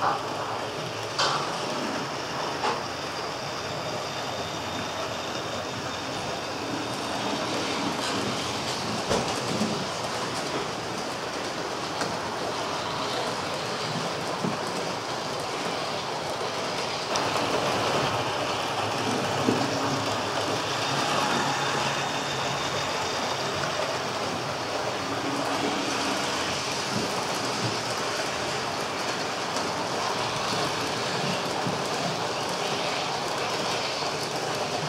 好。